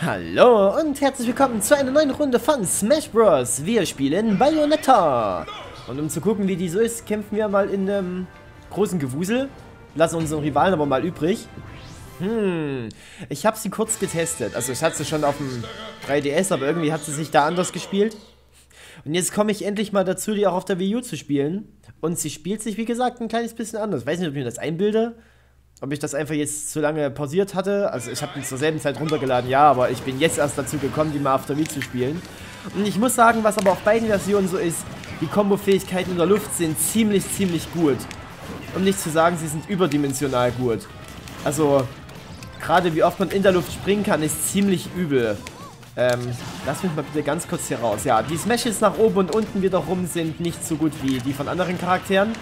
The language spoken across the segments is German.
Hallo und herzlich willkommen zu einer neuen Runde von Smash Bros. Wir spielen Bayonetta. Und um zu gucken, wie die so ist, kämpfen wir mal in einem großen Gewusel. Lassen unseren Rivalen aber mal übrig. Hm, ich habe sie kurz getestet. Also ich hatte sie schon auf dem 3DS, aber irgendwie hat sie sich da anders gespielt. Und jetzt komme ich endlich mal dazu, die auch auf der Wii U zu spielen. Und sie spielt sich, wie gesagt, ein kleines bisschen anders. Ich weiß nicht, ob ich mir das einbilde ob ich das einfach jetzt zu lange pausiert hatte. Also ich habe ihn zur selben Zeit runtergeladen, ja, aber ich bin jetzt erst dazu gekommen, die mal der Wii zu spielen. Und ich muss sagen, was aber auf beiden Versionen so ist, die Kombo-Fähigkeiten in der Luft sind ziemlich, ziemlich gut. Um nicht zu sagen, sie sind überdimensional gut. Also, gerade wie oft man in der Luft springen kann, ist ziemlich übel. Ähm, lass mich mal bitte ganz kurz hier raus. Ja, die Smashes nach oben und unten wiederum sind nicht so gut wie die von anderen Charakteren.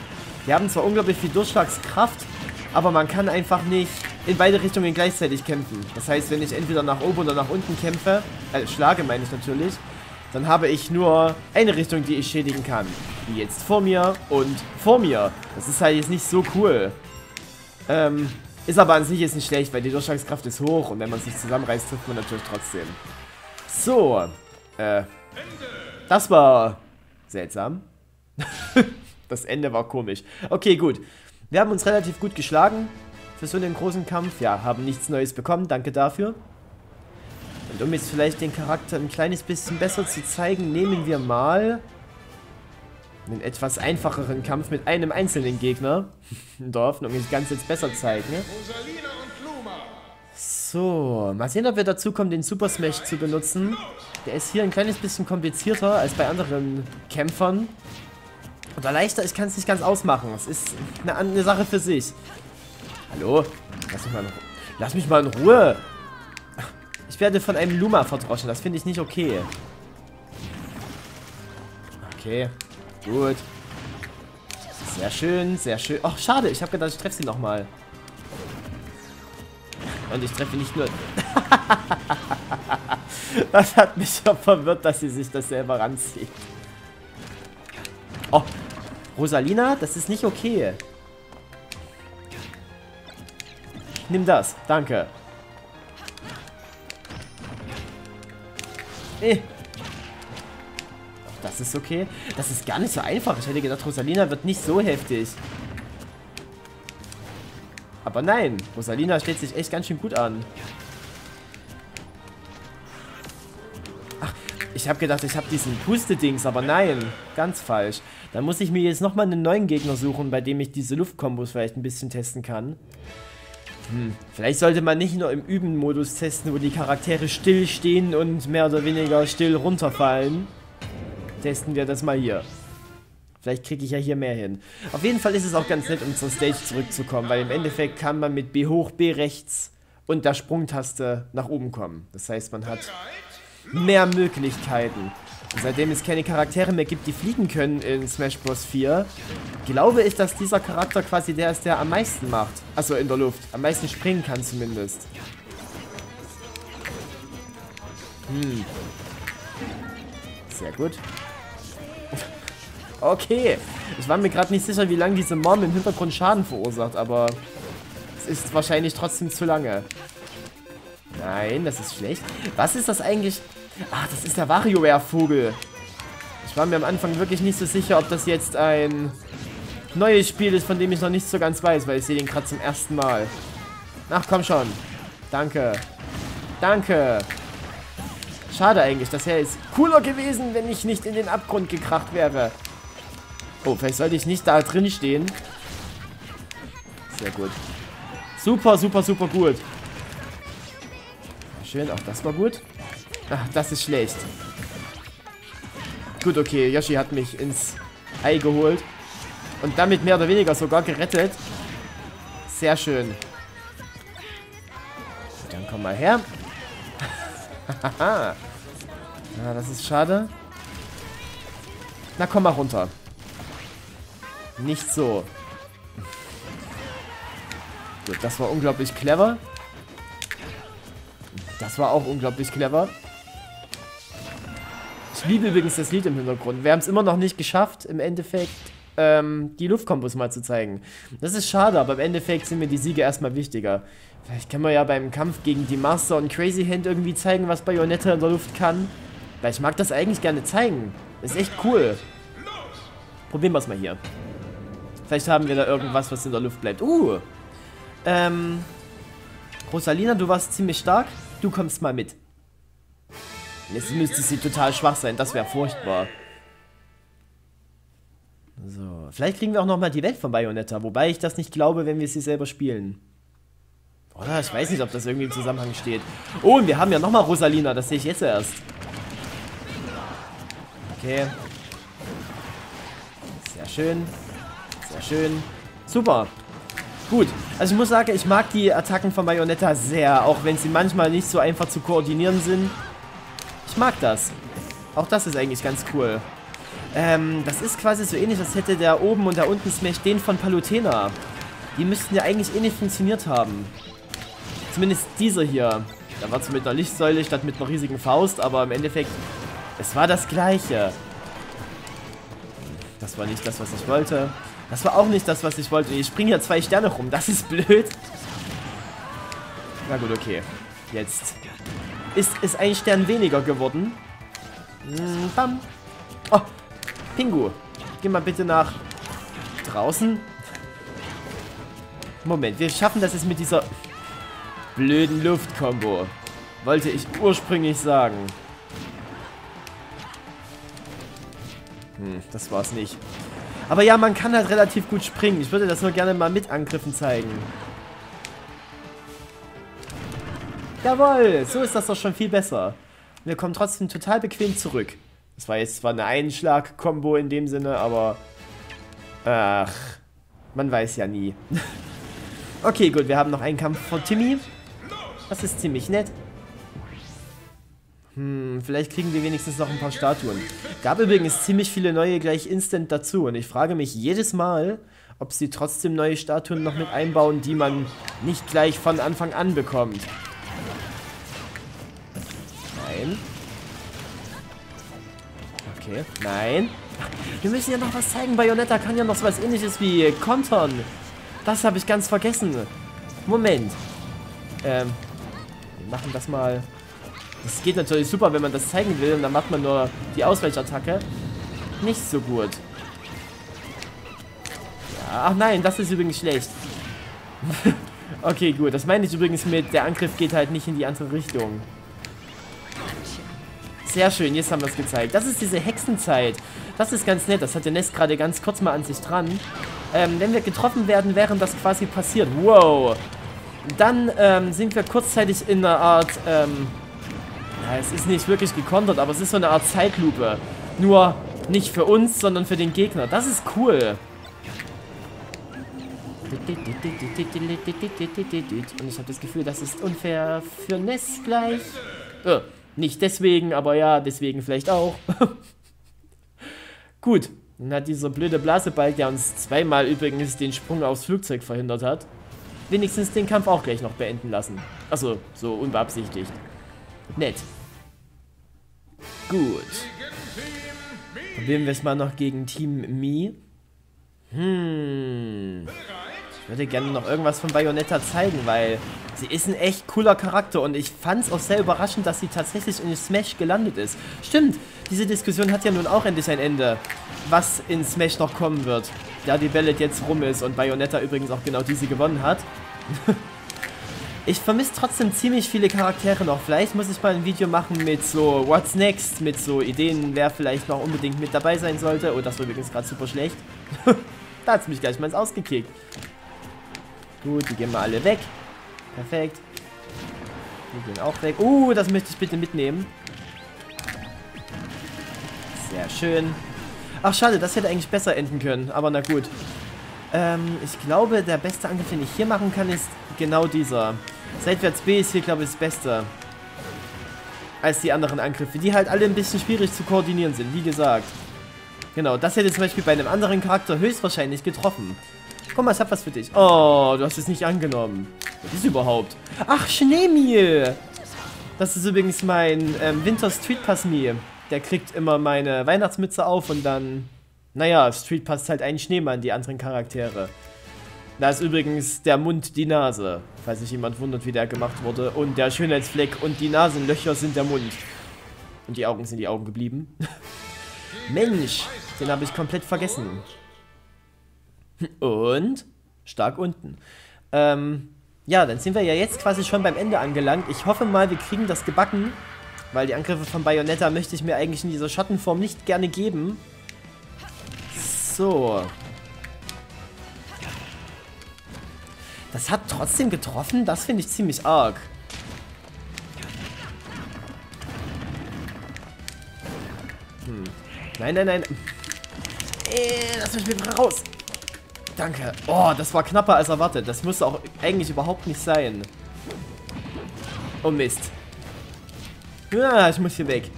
Die haben zwar unglaublich viel Durchschlagskraft, aber man kann einfach nicht in beide Richtungen gleichzeitig kämpfen. Das heißt, wenn ich entweder nach oben oder nach unten kämpfe, äh, schlage meine ich natürlich, dann habe ich nur eine Richtung, die ich schädigen kann. Wie jetzt vor mir und vor mir. Das ist halt jetzt nicht so cool. Ähm, ist aber an sich jetzt nicht schlecht, weil die Durchschlagskraft ist hoch und wenn man sich zusammenreißt, trifft man natürlich trotzdem. So, äh, das war seltsam. das Ende war komisch. Okay, gut. Wir haben uns relativ gut geschlagen für so einen großen Kampf. Ja, haben nichts Neues bekommen, danke dafür. Und um jetzt vielleicht den Charakter ein kleines bisschen besser zu zeigen, nehmen wir mal einen etwas einfacheren Kampf mit einem einzelnen Gegner. in Hoffnung, ich kann es jetzt besser zeigen. Ne? So, mal sehen, ob wir dazu kommen, den Super Smash zu benutzen. Der ist hier ein kleines bisschen komplizierter als bei anderen Kämpfern. Oder leichter, ich kann es nicht ganz ausmachen. Es ist eine, eine, Sache für sich. Hallo? Lass mich, mal in, Lass mich mal in Ruhe. Ich werde von einem Luma verdroschen. Das finde ich nicht okay. Okay. Gut. Sehr schön, sehr schön. Ach, schade. Ich habe gedacht, ich treffe sie nochmal. Und ich treffe nicht nur... das hat mich schon verwirrt, dass sie sich das selber ranzieht. Rosalina, das ist nicht okay. Nimm das, danke. Eh. Das ist okay. Das ist gar nicht so einfach. Ich hätte gedacht, Rosalina wird nicht so heftig. Aber nein, Rosalina stellt sich echt ganz schön gut an. Ich habe gedacht, ich habe diesen Puste-Dings, aber nein, ganz falsch. Dann muss ich mir jetzt nochmal einen neuen Gegner suchen, bei dem ich diese Luftkombos vielleicht ein bisschen testen kann. Hm, vielleicht sollte man nicht nur im Üben-Modus testen, wo die Charaktere still stehen und mehr oder weniger still runterfallen. Testen wir das mal hier. Vielleicht kriege ich ja hier mehr hin. Auf jeden Fall ist es auch ganz nett, um zur Stage zurückzukommen, weil im Endeffekt kann man mit B hoch, B rechts und der Sprungtaste nach oben kommen. Das heißt, man hat mehr Möglichkeiten. Und seitdem es keine Charaktere mehr gibt, die fliegen können in Smash Bros. 4, glaube ich, dass dieser Charakter quasi der ist, der am meisten macht. Also in der Luft. Am meisten springen kann zumindest. Hm. Sehr gut. Okay. Ich war mir gerade nicht sicher, wie lange diese Mom im Hintergrund Schaden verursacht, aber es ist wahrscheinlich trotzdem zu lange. Nein, das ist schlecht. Was ist das eigentlich? Ach, das ist der WarioWare-Vogel. Ich war mir am Anfang wirklich nicht so sicher, ob das jetzt ein neues Spiel ist, von dem ich noch nicht so ganz weiß, weil ich sehe den gerade zum ersten Mal. Ach, komm schon. Danke. Danke. Schade eigentlich, das wäre jetzt cooler gewesen, wenn ich nicht in den Abgrund gekracht wäre. Oh, vielleicht sollte ich nicht da drin stehen. Sehr gut. Super, super, super gut. Schön, auch das war gut. Ach, das ist schlecht. Gut, okay. Yoshi hat mich ins Ei geholt. Und damit mehr oder weniger sogar gerettet. Sehr schön. Dann komm mal her. ah, das ist schade. Na, komm mal runter. Nicht so. Gut, das war unglaublich clever. Das war auch unglaublich clever. Ich liebe übrigens das Lied im Hintergrund. Wir haben es immer noch nicht geschafft, im Endeffekt ähm, die Luftkombos mal zu zeigen. Das ist schade, aber im Endeffekt sind mir die Siege erstmal wichtiger. Vielleicht können wir ja beim Kampf gegen die Master und Crazy Hand irgendwie zeigen, was Bayonetta in der Luft kann. Weil ich mag das eigentlich gerne zeigen. ist echt cool. Probieren wir es mal hier. Vielleicht haben wir da irgendwas, was in der Luft bleibt. Uh. Ähm. Rosalina, du warst ziemlich stark. Du kommst mal mit. Jetzt müsste sie total schwach sein. Das wäre furchtbar. So. Vielleicht kriegen wir auch nochmal die Welt von Bayonetta. Wobei ich das nicht glaube, wenn wir sie selber spielen. Oder? Ich weiß nicht, ob das irgendwie im Zusammenhang steht. Oh, und wir haben ja nochmal Rosalina. Das sehe ich jetzt erst. Okay. Sehr schön. Sehr schön. Super. Gut. Also ich muss sagen, ich mag die Attacken von Bayonetta sehr. Auch wenn sie manchmal nicht so einfach zu koordinieren sind. Ich mag das. Auch das ist eigentlich ganz cool. Ähm, das ist quasi so ähnlich, als hätte der oben und der unten Smash den von Palutena. Die müssten ja eigentlich ähnlich funktioniert haben. Zumindest dieser hier. Da war es mit einer Lichtsäule statt mit einer riesigen Faust, aber im Endeffekt, es war das gleiche. Das war nicht das, was ich wollte. Das war auch nicht das, was ich wollte. Ich springe hier zwei Sterne rum. Das ist blöd. Na gut, okay. Jetzt ist es ein Stern weniger geworden. Hm, bam. Oh, Pingu. Geh mal bitte nach draußen. Moment, wir schaffen das jetzt mit dieser blöden Luftkombo. Wollte ich ursprünglich sagen. Hm, das war's nicht. Aber ja, man kann halt relativ gut springen. Ich würde das nur gerne mal mit Angriffen zeigen. Jawohl, so ist das doch schon viel besser. Wir kommen trotzdem total bequem zurück. Das war jetzt zwar eine Einschlag-Kombo in dem Sinne, aber... Ach, man weiß ja nie. okay, gut, wir haben noch einen Kampf von Timmy. Das ist ziemlich nett. Hm, vielleicht kriegen wir wenigstens noch ein paar Statuen. Gab übrigens ziemlich viele neue gleich instant dazu. Und ich frage mich jedes Mal, ob sie trotzdem neue Statuen noch mit einbauen, die man nicht gleich von Anfang an bekommt. Nein. Okay, nein. Wir müssen ja noch was zeigen. Bayonetta kann ja noch so was ähnliches wie kontern. Das habe ich ganz vergessen. Moment. Ähm, wir machen das mal das geht natürlich super, wenn man das zeigen will. Und dann macht man nur die Ausweichattacke. Nicht so gut. Ach nein, das ist übrigens schlecht. okay, gut. Das meine ich übrigens mit, der Angriff geht halt nicht in die andere Richtung. Sehr schön, jetzt haben wir es gezeigt. Das ist diese Hexenzeit. Das ist ganz nett. Das hat der Nest gerade ganz kurz mal an sich dran. Ähm, wenn wir getroffen werden, während das quasi passiert. Wow. Dann ähm, sind wir kurzzeitig in einer Art... Ähm, ja, es ist nicht wirklich gekontert, aber es ist so eine Art Zeitlupe. Nur nicht für uns, sondern für den Gegner. Das ist cool. Und ich habe das Gefühl, das ist unfair für Ness gleich. Äh, nicht deswegen, aber ja, deswegen vielleicht auch. Gut, dann hat dieser blöde Blasebalg, der uns zweimal übrigens den Sprung aufs Flugzeug verhindert hat, wenigstens den Kampf auch gleich noch beenden lassen. Also, so unbeabsichtigt. Nett. Gut. Probieren wir es mal noch gegen Team Me. Hm. Ich würde gerne noch irgendwas von Bayonetta zeigen, weil sie ist ein echt cooler Charakter und ich fand es auch sehr überraschend, dass sie tatsächlich in Smash gelandet ist. Stimmt, diese Diskussion hat ja nun auch endlich ein Ende, was in Smash noch kommen wird. Da die Welle jetzt rum ist und Bayonetta übrigens auch genau diese gewonnen hat. Ich vermisse trotzdem ziemlich viele Charaktere noch. Vielleicht muss ich mal ein Video machen mit so What's Next, mit so Ideen, wer vielleicht noch unbedingt mit dabei sein sollte. Oh, das war übrigens gerade super schlecht. da hat es mich gleich mal ins Ausgekickt. Gut, die gehen mal alle weg. Perfekt. Die gehen auch weg. Uh, das möchte ich bitte mitnehmen. Sehr schön. Ach, schade, das hätte eigentlich besser enden können. Aber na gut. Ähm, ich glaube, der beste Angriff, den ich hier machen kann, ist genau dieser. Seitwärts B ist hier, glaube ich, das Beste. Als die anderen Angriffe, die halt alle ein bisschen schwierig zu koordinieren sind, wie gesagt. Genau, das hätte zum Beispiel bei einem anderen Charakter höchstwahrscheinlich getroffen. Guck mal, ich hab was für dich. Oh, du hast es nicht angenommen. Was ist überhaupt? Ach, Schneemiel! Das ist übrigens mein ähm, Winter Street Pass Mii. Der kriegt immer meine Weihnachtsmütze auf und dann Naja, Street passt halt einen Schneemann, die anderen Charaktere. Da ist übrigens der Mund die Nase, falls sich jemand wundert, wie der gemacht wurde. Und der Schönheitsfleck und die Nasenlöcher sind der Mund. Und die Augen sind die Augen geblieben. Mensch, den habe ich komplett vergessen. Und stark unten. Ähm, ja, dann sind wir ja jetzt quasi schon beim Ende angelangt. Ich hoffe mal, wir kriegen das gebacken. Weil die Angriffe von Bayonetta möchte ich mir eigentlich in dieser Schattenform nicht gerne geben. So. Das hat trotzdem getroffen. Das finde ich ziemlich arg. Hm. Nein, nein, nein. Äh, lass mich wieder raus. Danke. Oh, das war knapper als erwartet. Das muss auch eigentlich überhaupt nicht sein. Oh Mist. Ja, ich muss hier weg.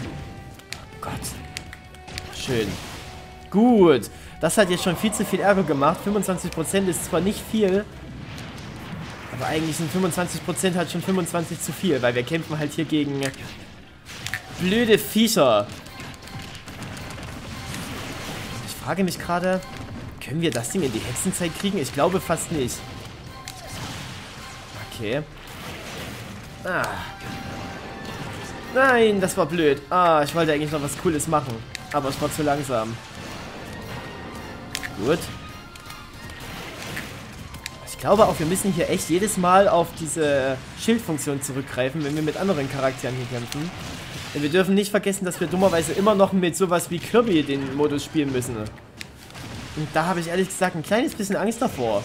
Oh Gott. Schön. Gut. Das hat jetzt schon viel zu viel Ärger gemacht. 25% ist zwar nicht viel, aber eigentlich sind 25% halt schon 25 zu viel, weil wir kämpfen halt hier gegen blöde Viecher. Ich frage mich gerade, können wir das Ding in die Hexenzeit kriegen? Ich glaube fast nicht. Okay. Ah. Nein, das war blöd. Ah, ich wollte eigentlich noch was Cooles machen. Aber es war zu langsam. Gut. Ich glaube auch, wir müssen hier echt jedes Mal auf diese Schildfunktion zurückgreifen, wenn wir mit anderen Charakteren hier kämpfen. Denn wir dürfen nicht vergessen, dass wir dummerweise immer noch mit sowas wie Kirby den Modus spielen müssen. Und da habe ich ehrlich gesagt ein kleines bisschen Angst davor.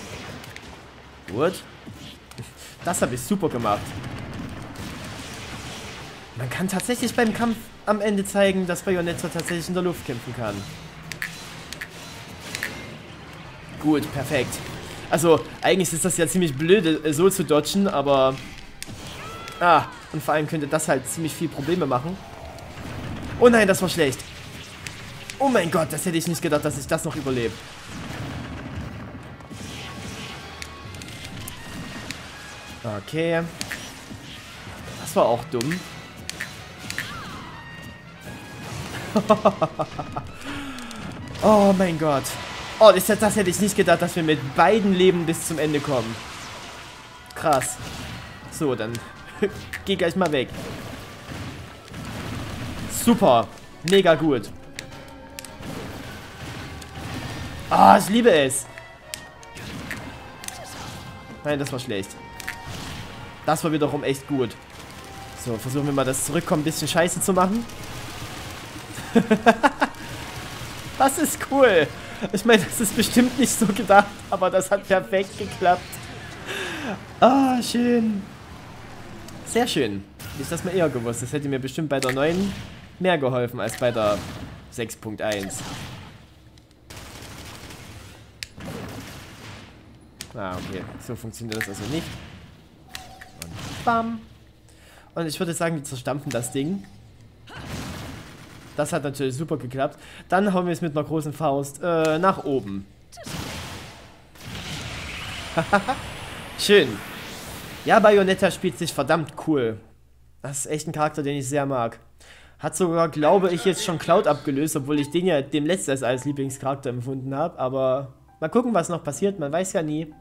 Gut. Das habe ich super gemacht. Man kann tatsächlich beim Kampf am Ende zeigen, dass Bayonetta tatsächlich in der Luft kämpfen kann. Gut, perfekt. Also, eigentlich ist das ja ziemlich blöd, äh, so zu dodgen, aber... Ah, und vor allem könnte das halt ziemlich viel Probleme machen. Oh nein, das war schlecht. Oh mein Gott, das hätte ich nicht gedacht, dass ich das noch überlebe. Okay. Das war auch dumm. oh mein Gott. Oh, das, das hätte ich nicht gedacht, dass wir mit beiden Leben bis zum Ende kommen. Krass. So, dann geh gleich mal weg. Super. Mega gut. Ah, oh, ich liebe es. Nein, das war schlecht. Das war wiederum echt gut. So, versuchen wir mal das Zurückkommen ein bisschen scheiße zu machen. das ist cool. Ich meine, das ist bestimmt nicht so gedacht, aber das hat perfekt geklappt. Ah, schön. Sehr schön. Ich das mal eher gewusst. Das hätte mir bestimmt bei der 9 mehr geholfen als bei der 6.1. Ah, okay. So funktioniert das also nicht. Und bam. Und ich würde sagen, wir zerstampfen das Ding. Das hat natürlich super geklappt. Dann hauen wir es mit einer großen Faust äh, nach oben. Schön. Ja, Bayonetta spielt sich verdammt cool. Das ist echt ein Charakter, den ich sehr mag. Hat sogar, glaube ich, jetzt schon Cloud abgelöst, obwohl ich den ja dem letztes als Lieblingscharakter empfunden habe. Aber mal gucken, was noch passiert. Man weiß ja nie.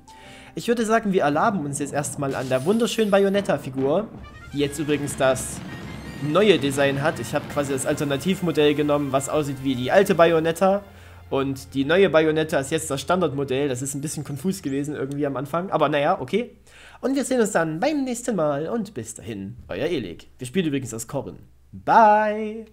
Ich würde sagen, wir erlaben uns jetzt erstmal an der wunderschönen Bayonetta-Figur. Die jetzt übrigens das neue Design hat. Ich habe quasi das Alternativmodell genommen, was aussieht wie die alte Bayonetta. Und die neue Bayonetta ist jetzt das Standardmodell. Das ist ein bisschen konfus gewesen irgendwie am Anfang. Aber naja, okay. Und wir sehen uns dann beim nächsten Mal. Und bis dahin, euer Elik. Wir spielen übrigens das Korren. Bye!